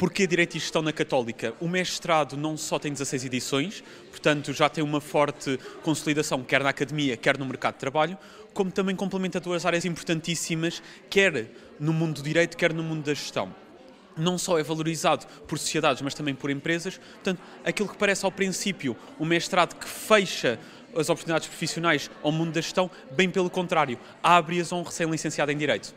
Porquê Direito e Gestão na Católica? O mestrado não só tem 16 edições, portanto já tem uma forte consolidação, quer na academia, quer no mercado de trabalho, como também complementa duas áreas importantíssimas, quer no mundo do direito, quer no mundo da gestão não só é valorizado por sociedades, mas também por empresas. Portanto, aquilo que parece ao princípio um mestrado que fecha as oportunidades profissionais ao mundo da gestão, bem pelo contrário, abre-as a um recém-licenciado em Direito.